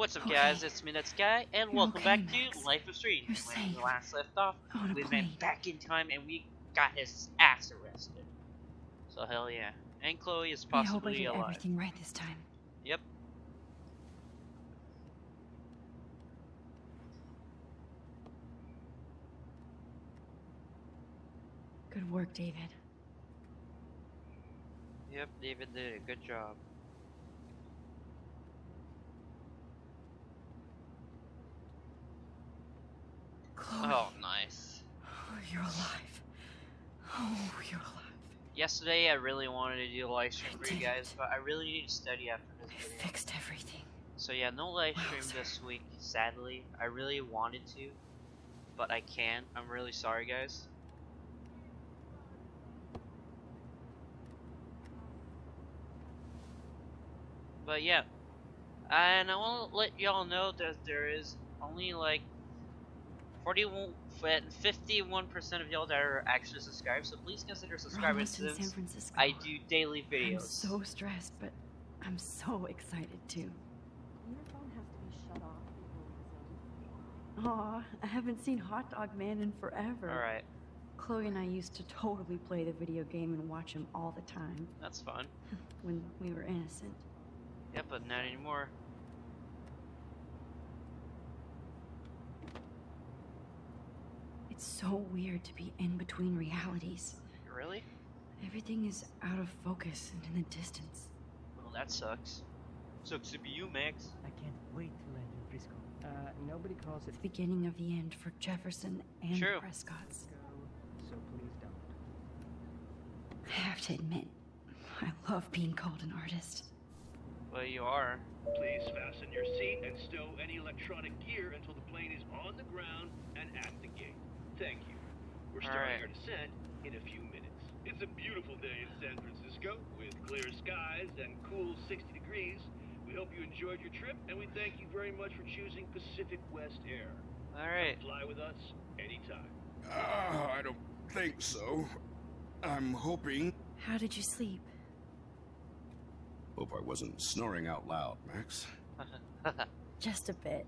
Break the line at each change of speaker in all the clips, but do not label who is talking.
What's up,
Okay.
guys? It's me, that's Guy, and
You're
welcome
okay,
back
Max.
to Life Is Strange.
You're
When we last left off, we went back in time and we got his ass arrested. So hell yeah. And Chloe is possibly
I hope I did
alive.
everything right this time.
Yep.
Good work, David.
Yep, David did a good job.
Chloe.
Oh, nice.
Oh, you're alive. Oh, you're alive.
Yesterday, I really wanted to do a live stream
I
for you guys,
it.
but I really need to study after this
I
video.
fixed everything.
So yeah, no live stream
sir.
this week, sadly. I really wanted to, but I can't. I'm really sorry, guys. But yeah, and I want to let y'all know that there is only like 41, 51% of y'all that are actually subscribed, so please consider subscribing
almost in San Francisco.
I do daily videos.
I'm so stressed, but I'm so excited too.
Your phone has to be shut off before.
Aw, I haven't seen Hot Dog Man in forever.
Alright,
Chloe and I used to totally play the video game and watch him all the time
that's fun.
when we were innocent.
Yeah, but not anymore.
It's so weird to be in between realities.
Really?
Everything is out of focus and in the distance.
Well, that sucks. Sucks to be you, Max.
I can't wait to land in Frisco. Uh, nobody calls it
The beginning of the end for Jefferson and
True.
the Prescotts.
Frisco, so please don't.
I have to admit, I love being called an artist.
Well, you are.
Please fasten your seat and stow any electronic gear until the plane is on the ground and at the gate. Thank you. We're starting
Alright.
our descent in a few minutes. It's a beautiful day in San Francisco with clear skies and cool 60 degrees. We hope you enjoyed your trip and we thank you very much for choosing Pacific West Air.
Alright.
Fly with us anytime.
Ah, I don't think so. I'm hoping.
How did you sleep?
Hope I wasn't snoring out loud, Max.
Just a bit.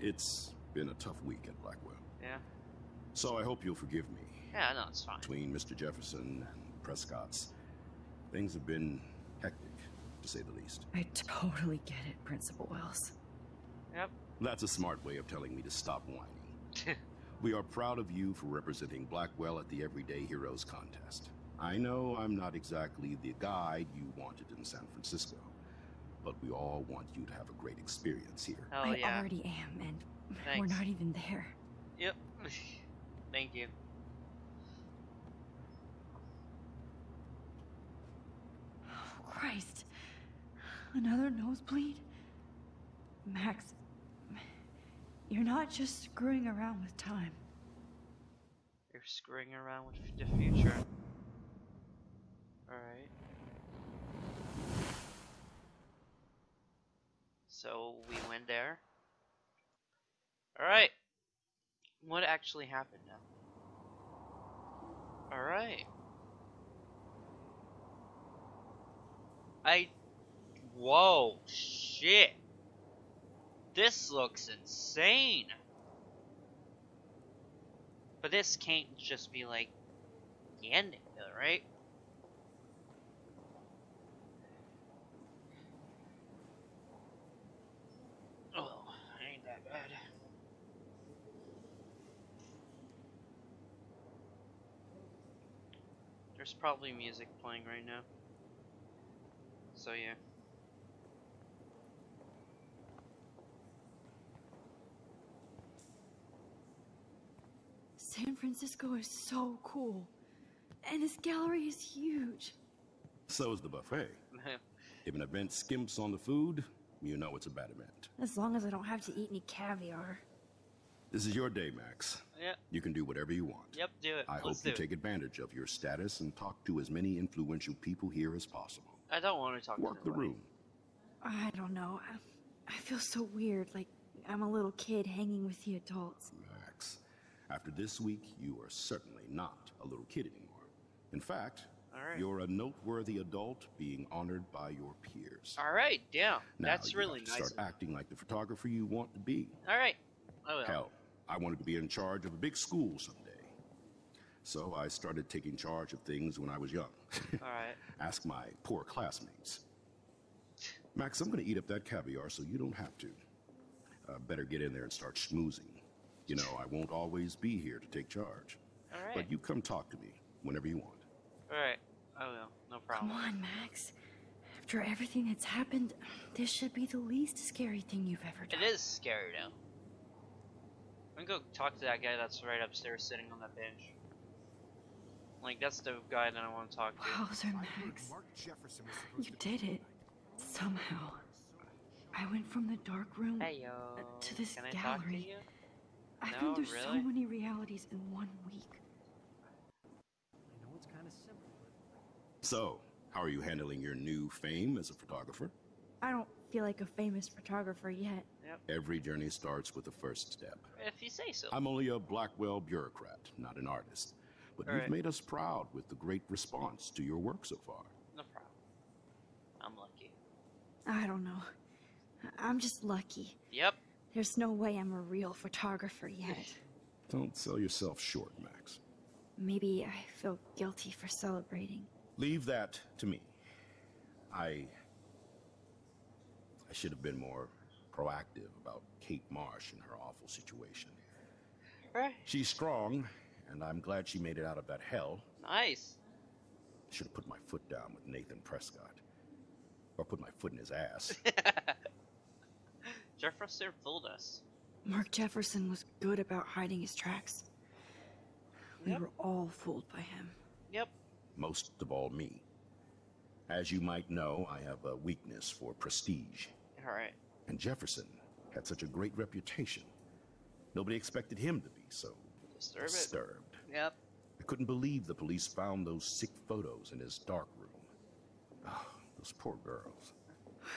It's been a tough week at Blackwell.
yeah.
So I hope you'll forgive me.
Yeah, no, it's fine.
Between Mr. Jefferson and Prescott's, things have been hectic, to say the least.
I totally get it, Principal Wells.
Yep.
That's a smart way of telling me to stop whining. We are proud of you for representing Blackwell at the Everyday Heroes contest. I know I'm not exactly the guide you wanted in San Francisco, but we all want you to have a great experience here.
Hell
I
yeah.
already am, and we're not even there.
Yep. Thank you.
Oh, Christ. Another nosebleed? Max, you're not just screwing around with time.
You're screwing around with the future. Alright. So we went there. Alright. What actually happened now? Alright. I. Whoa, shit. This looks insane. But this can't just be like the ending, right? Oh, ain't that bad. There's probably music playing right now. So yeah.
San Francisco is so cool. And this gallery is huge.
So is the buffet. If an event skimps on the food, you know it's a bad event.
As long as I don't have to eat any caviar.
This is your day, Max.
yep,
You can do whatever you want.
yep, do it.
I hope
Let's
you
do
take advantage of your status and talk to as many influential people here as possible.
I don't want to talk
Work
to
the room.
I don't know. I, I feel so weird, like I'm a little kid hanging with the adults.
Max, after this week, you are certainly not a little kid anymore. In fact,
Alright.
You're a noteworthy adult being honored by your peers.
Alright, yeah.
Now
That's
you
really
have to
nice.
Start acting like the photographer you want to be.
Alright. I will.
Hell, I wanted to be in charge of a big school someday. So I started taking charge of things when I was young.
Alright.
Ask my poor classmates. Max, I'm going to eat up that caviar so you don't have to. Uh, better get in there and start schmoozing. You know, I won't always be here to take charge.
Alright.
But you come talk to me whenever you want.
Alright. I will. No problem.
Come on, Max. After everything that's happened, this should be the least scary thing you've ever done.
It is scary though. I'm gonna go talk to that guy that's right upstairs sitting on that bench. Like, that's the guy that I want to talk to.
Wowzer, Max. You did it. Somehow. I went from the dark room
Hey yo.
to this
Can I talk to
gallery.
you?
I've
No,
been through so many realities in one week.
I know it's kind of simple,
So, how are you handling your new fame as a photographer?
I don't feel like a famous photographer yet.
Every journey starts with the first step.
If you say so.
I'm only a Blackwell bureaucrat, not an artist. But
All
you've
right.
made us proud with the great response to your work so far.
No problem. I'm lucky.
I don't know. I- I'm just lucky.
Yep.
There's no way I'm a real photographer yet.
Don't sell yourself short, Max.
Maybe I feel guilty for celebrating.
Leave that to me. I. I should have been more proactive about Kate Marsh and her awful situation.
Right.
She's strong, and I'm glad she made it out of that hell.
Nice.
Should have put my foot down with Nathan Prescott. Or put my foot in his ass.
Jefferson fooled us.
Mark Jefferson was good about hiding his tracks. We
Yep.
were all fooled by him.
Yep.
Most of all, me. As you might know, I have a weakness for prestige.
Alright.
And Jefferson had such a great reputation. Nobody expected him to be so
Disturb it.
disturbed.
Yep.
I couldn't believe the police found those sick photos in his dark room. Ah, those poor girls.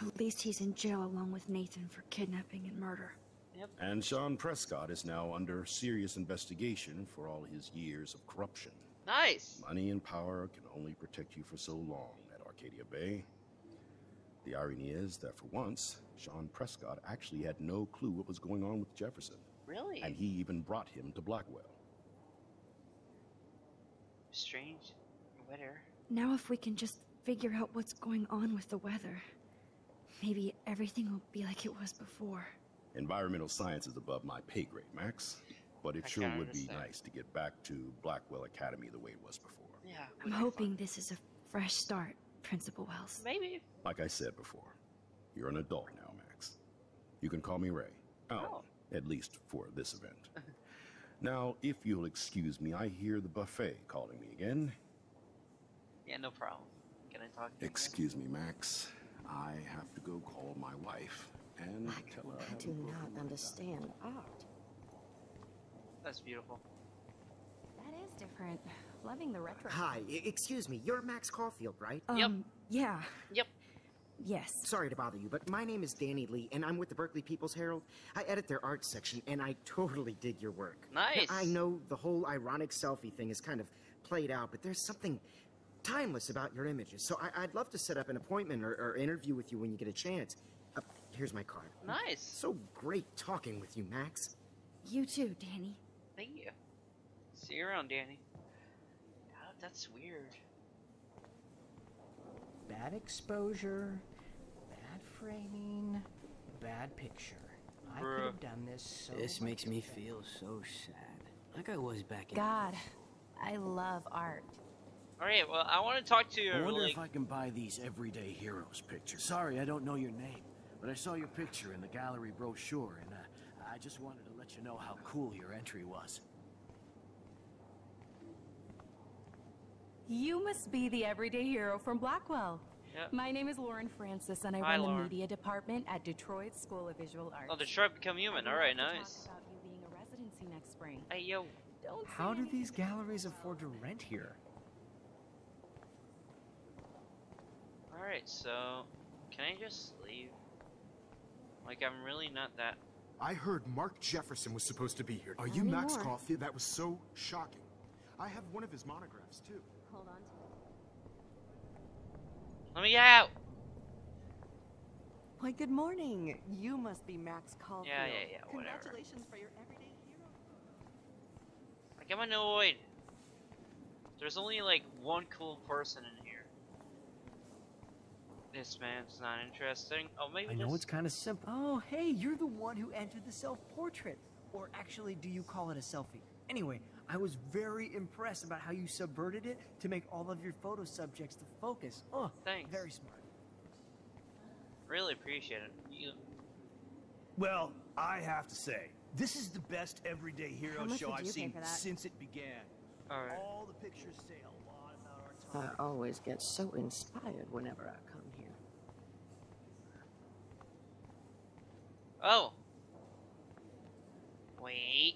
At least he's in jail along with Nathan for kidnapping and murder. Yep.
And Sean Prescott is now under serious investigation for all his years of corruption.
Nice.
Money and power can only protect you for so long at Arcadia Bay. The irony is that for once, Sean Prescott actually had no clue what was going on with Jefferson,
Really?
and he even brought him to Blackwell.
Strange. Weather.
Now if we can just figure out what's going on with the weather, maybe everything will be like it was before.
Environmental science is above my pay grade, Max, but it
I
sure
can
would be nice to get back to Blackwell Academy the way it was before.
Yeah.
I'm hoping
fun.
this is a fresh start, Principal Wells.
Maybe.
Like I said before, you're an adult now, Max. You can call me Ray. Oh, oh. at least for this event. now, if you'll excuse me, I hear the buffet calling me again.
Yeah, no problem. Can I talk to you? again?
Excuse me, Max. I have to go call my wife and tell her I
I do not understand art.
That's beautiful.
That is different. Loving the retro.
Hi, excuse me. You're Max Caulfield, right?
Um,
Yep.
yeah.
Yep.
Yes.
Sorry to bother you, but my name is Danny Lee, and I'm with the Berkeley People's Herald. I edit their art section, and I totally dig your work. Now,
Nice.
I know the whole ironic selfie thing is kind of played out, but there's something timeless about your images. So I- I'd love to set up an appointment or, or interview with you when you get a chance. Uh, here's my card.
Nice.
So great talking with you, Max.
You too, Danny.
Thank you. See you around, Danny. God, that's weird.
bad exposure, bad framing, bad picture. I could have done this so
This makes me
better.
feel so sad. Like I was back in.
God, I love art.
Alright, well, I want to talk to you
I wonder
really...
if I can buy these everyday heroes pictures. Sorry, I don't know your name, but I saw your picture in the gallery brochure, and uh, I just wanted to let you know how cool your entry was.
You must be the everyday hero from Blackwell.
Yep.
My name is Lauren Francis, and I
Hi,
run the
Lauren.
media department at Detroit School of Visual Arts.
Oh, Detroit Become Human. Alright, nice.
Talk about you being a residency next spring.
Hey, yo.
Don't
How do these galleries afford to rent here?
Alright, so... Can I just leave? Like, I'm really not that...
I heard Mark Jefferson was supposed to be here. Are you Max
anymore.
Caulfield? That was so shocking. I have one of his monographs, too.
Hold on to it.
Let me out!
Why, good morning. You must be Max Caulfield.
Yeah, yeah, yeah, whatever.
Congratulations for your everyday hero.
Like, I'm annoyed. There's only like one cool person in here. This man's not interesting. Oh, maybe
I know
this-
it's kind of simple. Oh, hey, you're the one who entered the self-portrait. Or actually, do you call it a selfie? Anyway, I was very impressed about how you subverted it to make all of your photo subjects the focus. Oh,
Thanks.
very smart.
Really appreciate it. You,
Well, I have to say, this is the best everyday hero show I've seen since it began.
alright.
All the pictures say a lot about our
I always get so inspired whenever I come here.
Oh. Wait.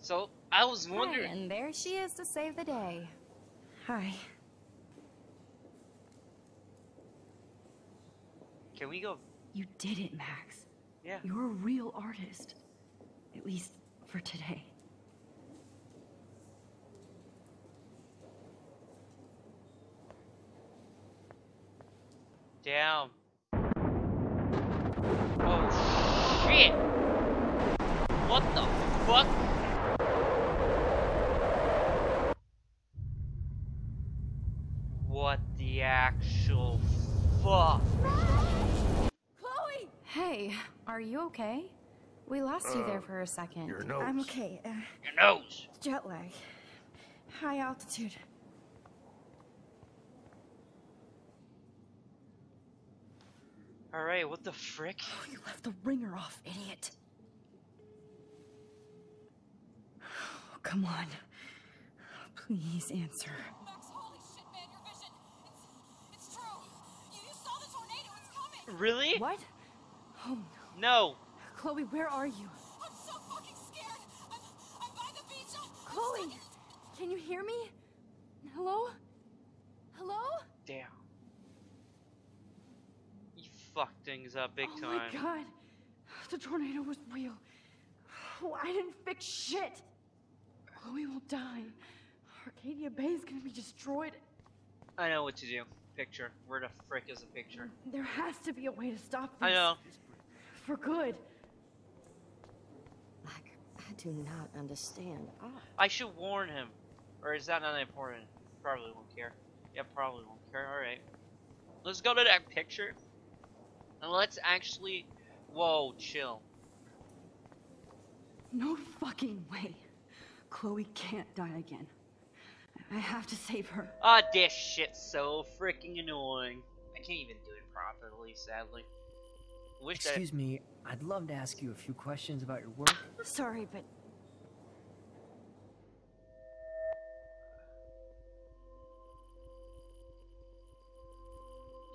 So, I was wondering.
and there she is to save the day. Hi.
Can we go?
You did it, Max.
Yeah.
You're a real artist. At least for today.
Damn. Oh shit! What the fuck? What the actual fuck?
Chloe! Hey, are you okay? We lost you there for a second.
your
I'm
nose.
okay. Uh,
Your nose.
jet lag. High altitude.
Alright, what the frick?
Oh, you left the ringer off, idiot. Oh, come on. Please answer.
Really?
What? Oh,
No.
Chloe, where are you?
I'm so fucking scared. I'm, I'm by the beach. I'm, I'm
Chloe, can you hear me? Hello? Hello?
Damn. You fucked things up big
oh
time.
Oh my god. The tornado was real. Oh, I didn't fix shit. Chloe will die. Arcadia Bay is gonna be destroyed.
I know what to do. Picture. Where the frick is the picture?
There has to be a way to stop this.
I know.
For good.
Like, I do not understand. Ah,
I should warn him. Or is that not important? Probably won't care. Yeah, probably won't care. Alright. Let's go to that picture. And let's actually. Whoa, chill.
No fucking way. Chloe can't die again. I have to save her.
Ah, this shit's so freaking annoying. I can't even do it properly, sadly. Wish that.
Excuse me, I'd love to ask you a few questions about your work.
Sorry, but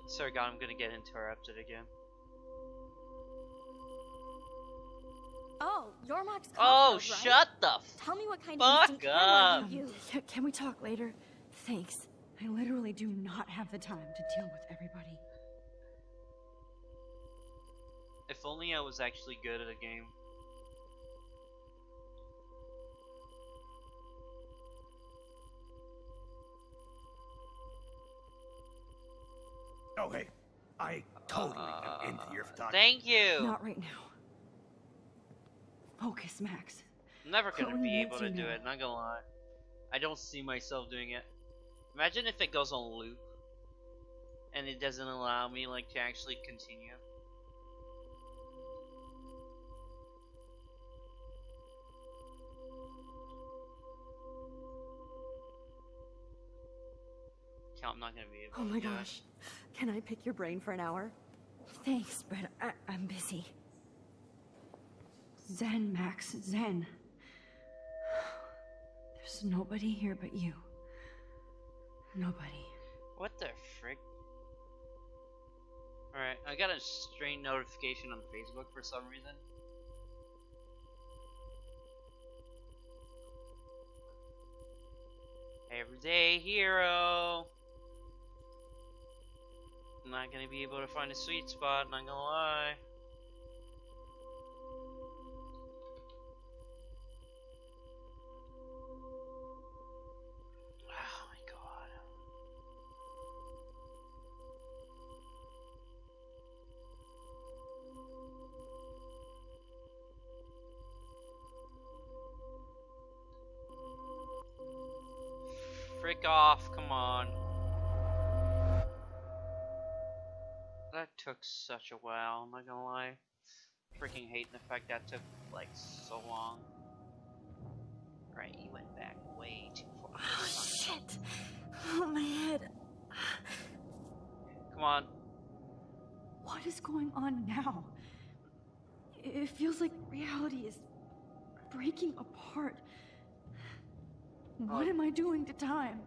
Sorry, God, I'm gonna get interrupted again.
Oh, you're Max
Oh,
right?
shut the
Tell me what kind
fuck
of instant camera
up.
you use.
Can we talk later? Thanks. I literally do not have the time to deal with everybody.
If only I was actually good at a game.
Oh, hey, I totally am into your uh, photography.
Thank you.
Not right now. Focus, Max.
I'm never gonna
Chloe
be able to
you
do
now.
it, not gonna lie. I don't see myself doing it. Imagine if it goes on loop and it doesn't allow me like to actually continue. Yeah, I'm not gonna be able
Oh
to
my
do it.
gosh. Can I pick your brain for an hour?
Thanks, but I- I'm busy. Zen, Max, Zen. There's nobody here but you. Nobody.
What the frick? Alright, I got a strange notification on Facebook for some reason. Everyday hero. I'm not gonna be able to find a sweet spot, not gonna lie. Frick off, come on. That took such a while, I'm not gonna lie. Freaking hating the fact that took like so long. Right, you went back way too far.
Oh, shit. Oh, my head.
Come on.
What is going on now? It feels like reality is breaking apart. What am I doing to time?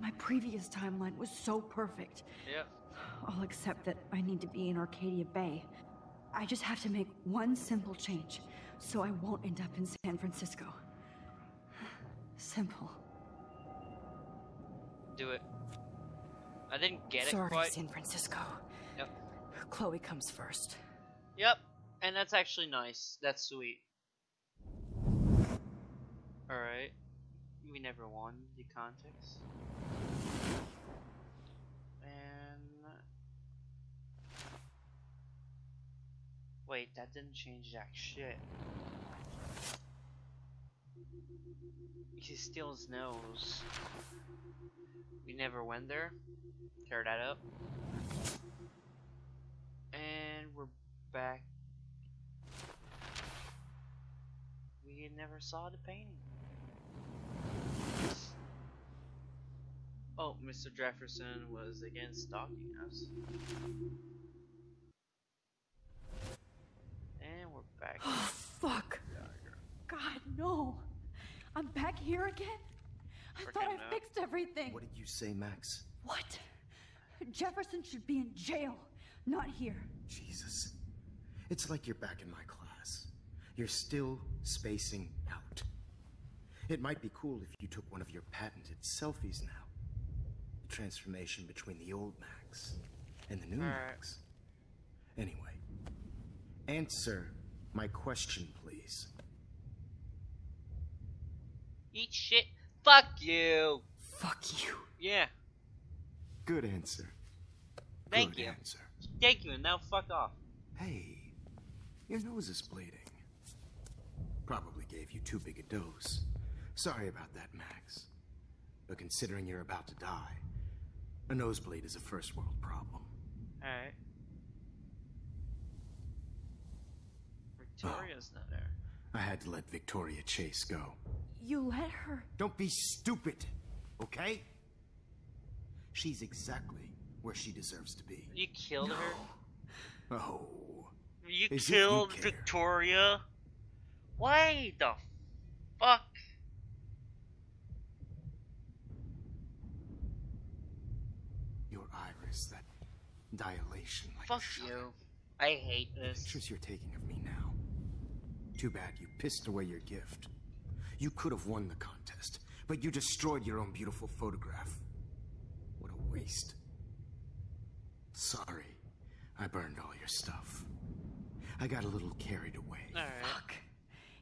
My previous timeline was so perfect.
Yep.
I'll accept that I need to be in Arcadia Bay. I just have to make one simple change so I won't end up in San Francisco. Simple.
Do it. I didn't get
Sorry,
it quite.
San Francisco.
Yep.
Chloe comes first.
Yep. And that's actually nice. That's sweet. Alright. We never won the context. And Wait, that didn't change jack shit. He steals nose. We never went there. Tear that up. And we're back. We never saw the painting. Oh, Mr. Jefferson was again stalking us. And we're back.
Oh, fuck. God, no. I'm back here again? I thought I
Frickin'
fixed everything.
What did you say, Max?
What? Jefferson should be in jail, not here.
Jesus. It's like you're back in my class. You're still spacing out. It might be cool if you took one of your patented selfies now. The transformation between the old Max and the new
Alright.
Max. Anyway, answer my question, please.
Eat shit. Fuck you.
Fuck you.
Yeah.
Good answer.
Thank
Good
you.
answer.
Thank you, and now fuck off.
Hey, your nose is bleeding. Probably gave you too big a dose. Sorry about that, Max. But considering you're about to die, a nosebleed is a first world problem.
Alright. Victoria's not there. Oh.
I had to let Victoria Chase go.
You let her.
Don't be stupid, okay? She's exactly where she deserves to be.
You killed her?
Oh,
You
As if you
killed. Victoria? Why the fuck?
your iris, that dilation like
Fuck you. I hate
The
this.
pictures you're taking of me now. Too bad you pissed away your gift. You could have won the contest, but you destroyed your own beautiful photograph. What a waste. Sorry, I burned all your stuff. I got a little carried away.
Alright.
Fuck.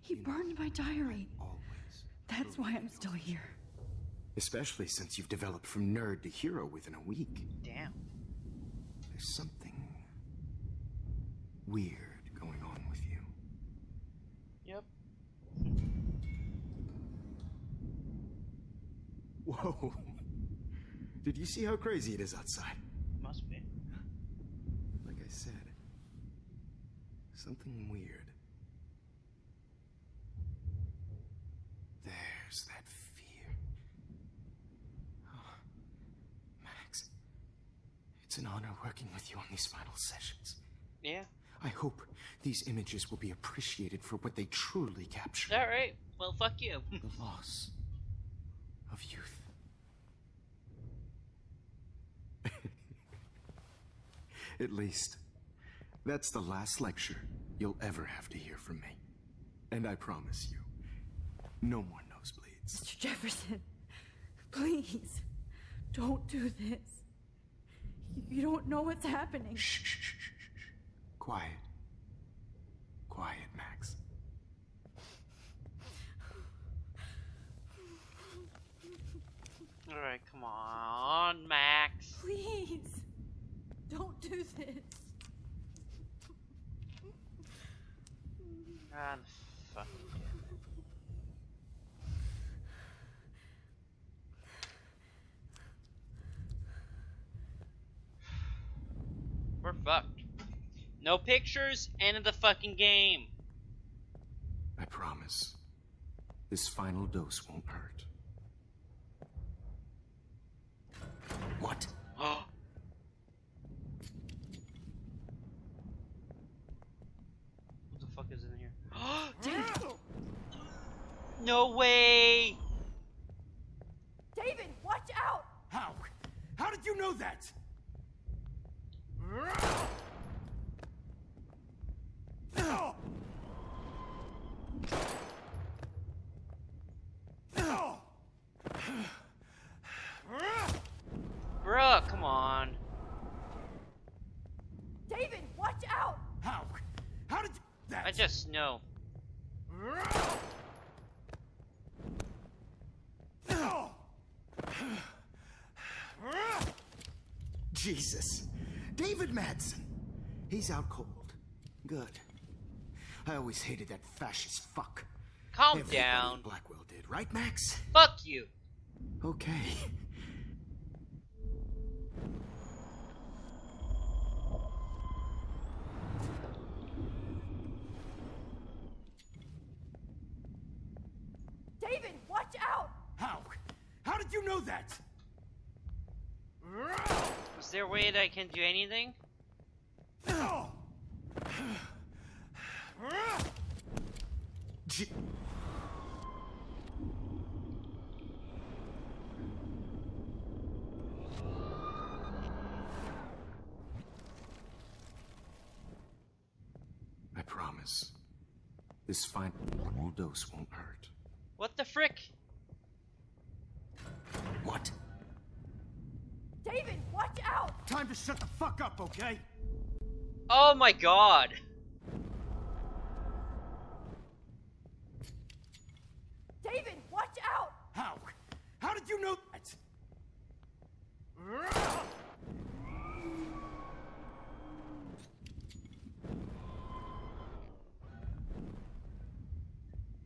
He burned my diary.
Always.
That's why I'm still here.
Especially since you've developed from nerd to hero within a week.
Damn.
There's something weird going on with you.
Yep.
Whoa. Did you see how crazy it is outside?
Must be.
Like I said, something weird. There's that fear. Oh, Max, it's an honor working with you on these final sessions.
Yeah.
I hope these images will be appreciated for what they truly capture.
Alright. Well, fuck you.
the loss of youth. At least, that's the last lecture you'll ever have to hear from me. And I promise you, no more nosebleeds.
Mr. Jefferson, please, don't do this. You don't know what's happening.
Shh, shh, shh, shh, shh. Quiet. Quiet, Max.
Alright, come on, Max.
Please, don't do this.
Damn it. We're fucked. No pictures, end of the fucking game.
I promise. This final dose won't hurt. What?
What the fuck is in here? David! No way!
David, watch out!
How? How did you know that?
Bruh, come on.
David, watch out!
How? How did you that?
I just know.
Jesus. David Madsen. He's out cold. Good. I always hated that fascist fuck.
Calm
Everybody
down.
Blackwell did, right, Max?
Fuck you.
Okay.
David, watch out!
How? How did you know that?
Is there a way that I can do anything?
J- I promise. This final dose won't hurt.
What the frick?
Time to shut the fuck up, okay?
Oh my god.
David, watch out!
How? How did you know that?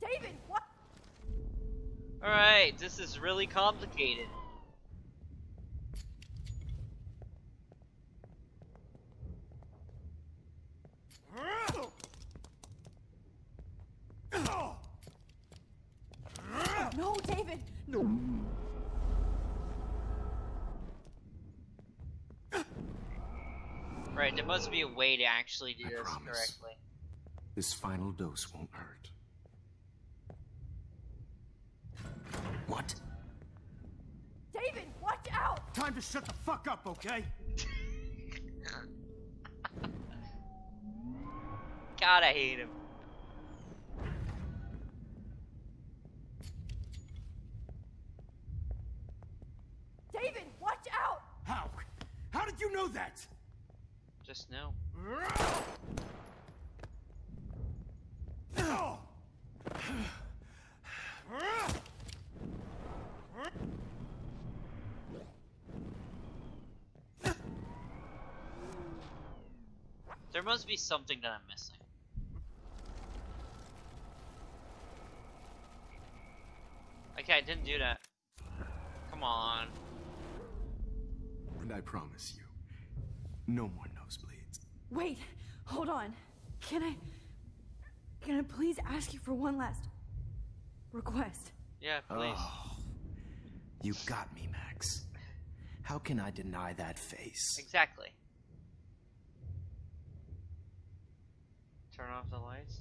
David, what?
Alright, this is really complicated.
No, David! No.
Right, there must be a way to actually do
I
this
promise.
correctly.
This final dose won't hurt. What?
David, watch out!
Time to shut the fuck up, okay?
God, I hate him.
David, watch out!
How? How did you know that?
Just now. There must be something that I'm missing. Okay, I didn't do that. Come on.
And I promise you, no more nosebleeds.
Wait, hold on. Can I. Can I please ask you for one last request?
Yeah, please.
Oh, you got me, Max. How can I deny that face?
Exactly. Turn off the lights.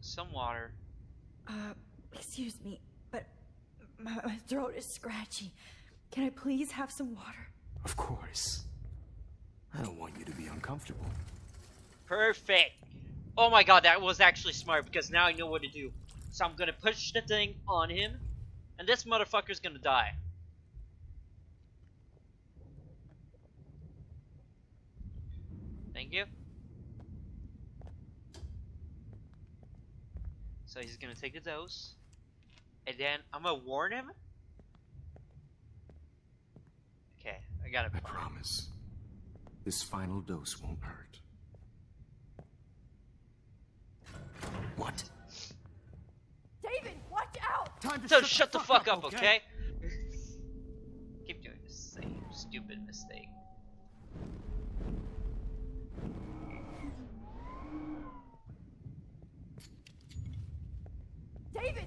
Some water.
Uh, excuse me, but my, my throat is scratchy. Can I please have some water?
Of course. I don't want you to be uncomfortable.
Perfect. Oh my god, that was actually smart because now I know what to do. So I'm gonna push the thing on him, and this motherfucker's gonna die. Thank you. So he's gonna take the dose, and then I'm gonna warn him. Okay, I got it.
I promise. This final dose won't hurt.
What?
David, watch out!
Time to
So
shut,
shut the fuck up,
okay?
okay? Keep doing the same stupid mistake.
David!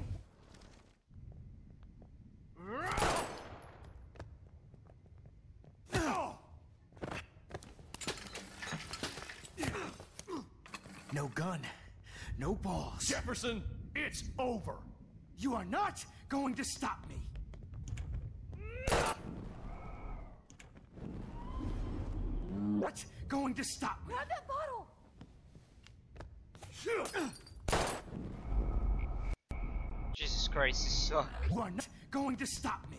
No gun. No balls.
Jefferson, it's over.
You are not going to stop me. What? Going to stop me?
Grab that bottle!
Jesus Christ, this sucks.
You are not going to stop me.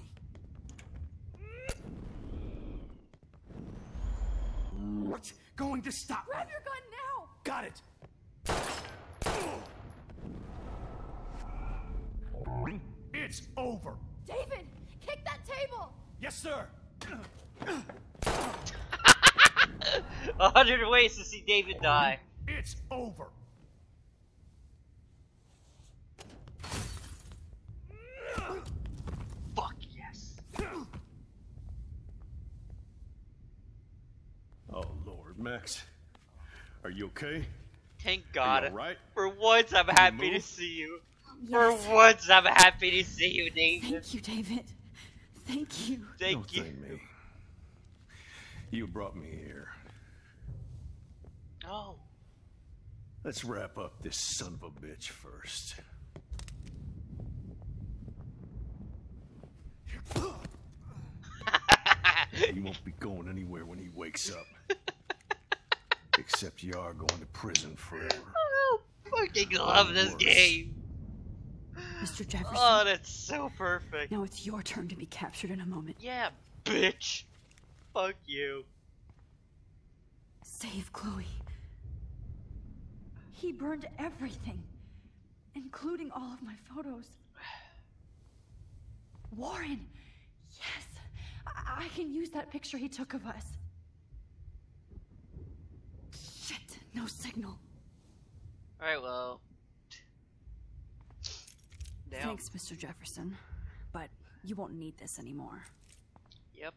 What? Going to stop me?
Grab your gun now!
Got it.
It's over.
David, kick that table!
Yes, sir.
A hundred ways to see David die.
It's over.
Fuck yes.
Oh, Lord, Max. Are you okay?
Thank God.
alright?
For once, I'm happy to see you.
Yes.
For once, I'm happy to see you, David.
Thank you, David. Thank you.
Thank
Don't
you.
thank me. You brought me here.
Oh.
Let's wrap up this son of a bitch first. You won't be going anywhere when he wakes up. Except you are going to prison forever.
I fucking love this game.
Mr. Jefferson.
Oh, that's so perfect.
Now it's your turn to be captured in a moment.
Yeah, bitch. Fuck you.
Save Chloe. He burned everything, including all of my photos. Warren! Yes! I, I can use that picture he took of us. Shit, no signal.
Alright, well. Damn.
Thanks, Mr. Jefferson. But you won't need this anymore.
Yep.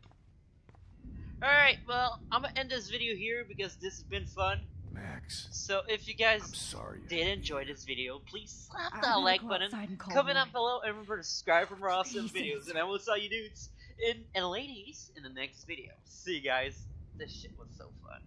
Alright, well, I'm gonna end this video here because this has been fun.
Max,
So if you guys
I'm sorry.
did enjoy this video, please slap
I'm
that like button,
outside and call
comment down below, and remember to subscribe for more awesome
Please
videos. And I will see you dudes in, and ladies in the next video. See you guys. This shit was so fun.